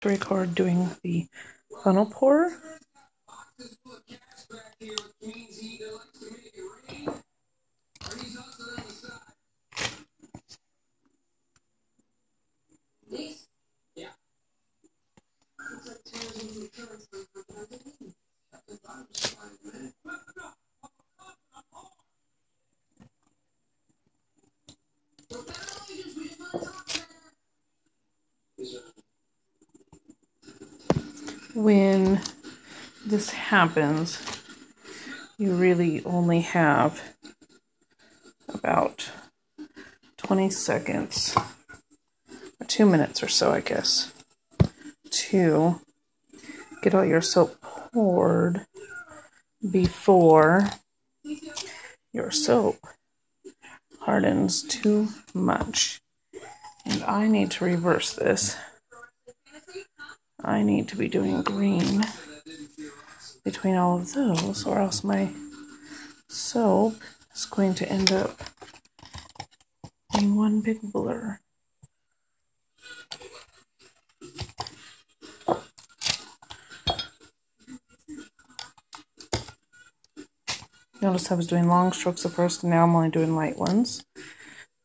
to record doing the funnel pour. When this happens, you really only have about 20 seconds, or two minutes or so, I guess, to get all your soap poured before your soap hardens too much. And I need to reverse this. I need to be doing green between all of those, or else my soap is going to end up being one big blur. Notice I was doing long strokes at first, and now I'm only doing light ones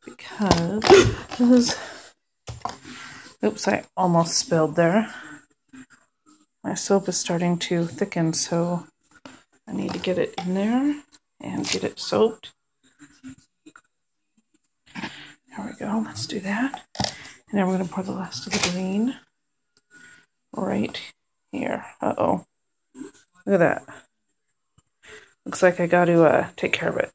because, oops, I almost spilled there. My soap is starting to thicken, so I need to get it in there and get it soaked. There we go, let's do that. And then we're going to pour the last of the green right here. Uh-oh. Look at that. Looks like I got to uh, take care of it.